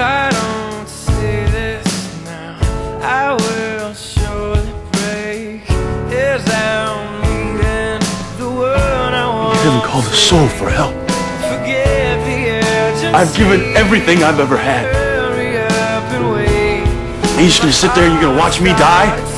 I don't this now, I will surely break the world You didn't call the soul for help. I've given everything I've ever had. And you're just gonna sit there and you're gonna watch me die?